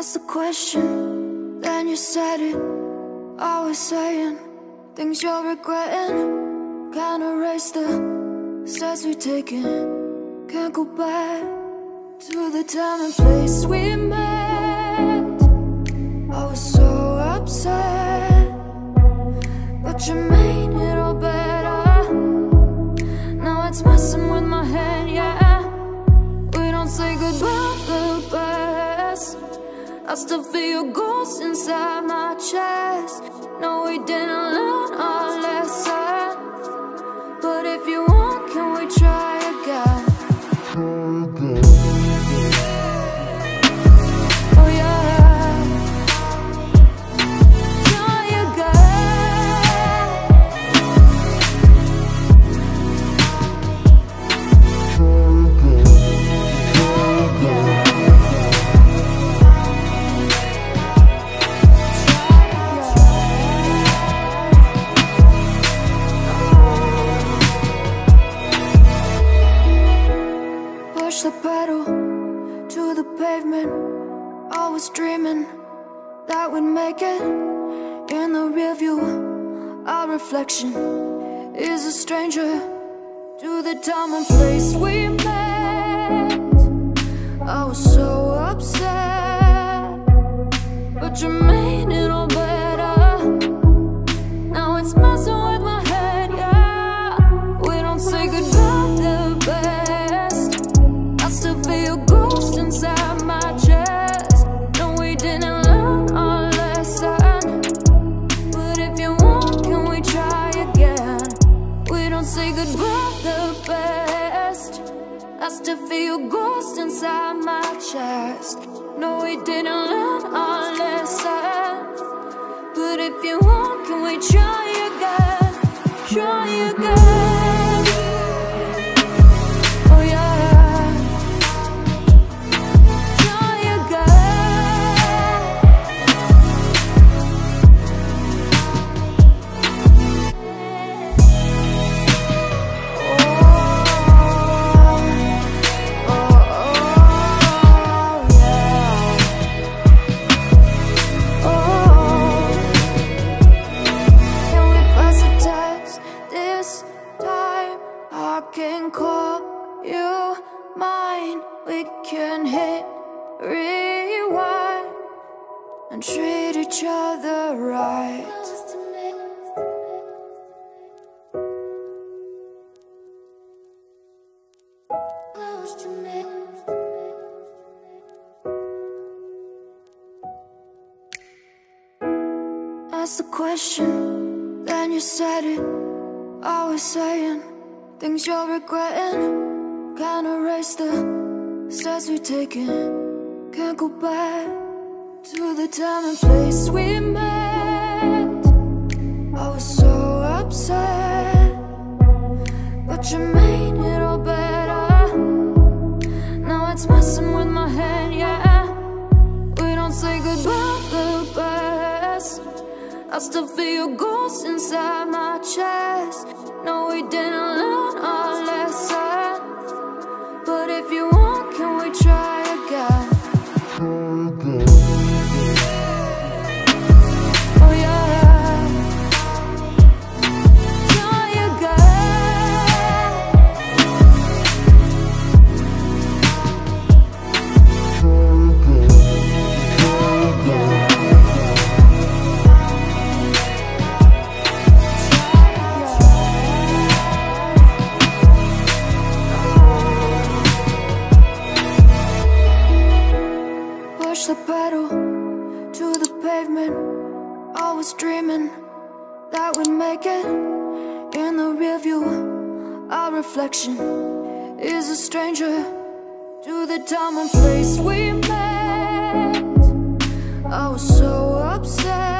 Ask the question, then you said it. Always saying things you're regretting. Can't erase the steps we've taken. Can't go back to the time and place we met. So upset, but you made it all better. Now it's messing with my head, yeah. We don't say goodbye the best. I still feel your ghost inside my chest. No, we didn't learn Push the pedal to the pavement. Always dreaming that we'd make it. In the rear view, our reflection is a stranger to the time and place we Still feel your ghost inside my chest. No, we didn't learn our lesson. But if you want, can we try again? Try again. Can call you mine. We can hit rewind and treat each other right. Close to me. Ask the question, then you said it. Always saying things you're regretting. Can't erase the steps we've taken. Can't go back to the time and place we met. I was so upset, but you made it all better. Now it's messing with my head, yeah. We don't say goodbye the best. I still feel your ghost inside my chest. The pedal to the pavement. Always dreaming that we'd make it. In the rear view, our reflection is a stranger to the time and place we met. I was so upset,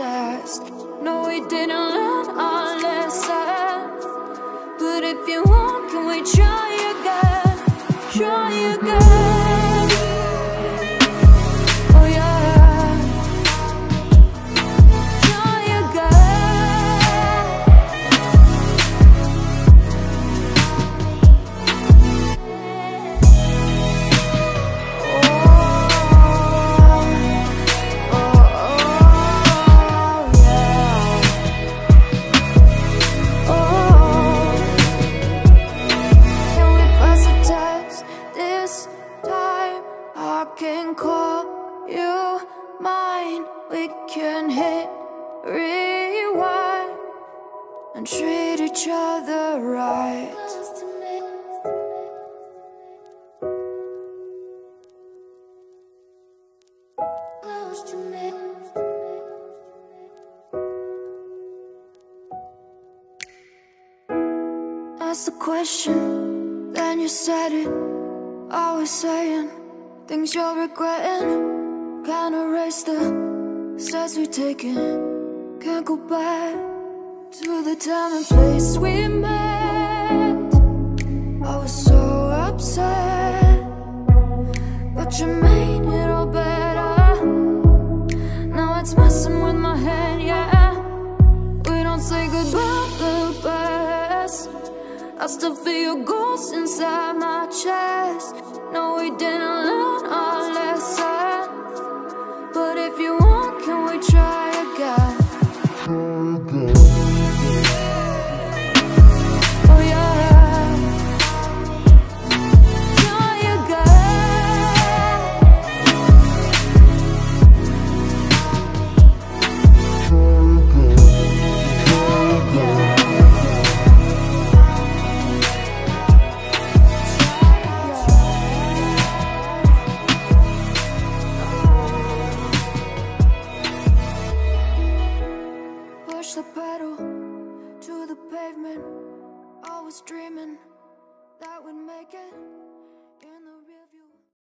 chest. No, we didn't learn our lesson. But if you want, can we try again? Try again. Can hit rewind and treat each other right. Ask the question, then you said it. Always saying things you're regretting. Can't erase the steps we've taken. Can't go back to the time and place we met. I was so upset, but you made it all better. Now it's messing with my head, yeah. We don't say goodbye the best. I still feel ghosts inside my chest. No, we didn't